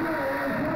is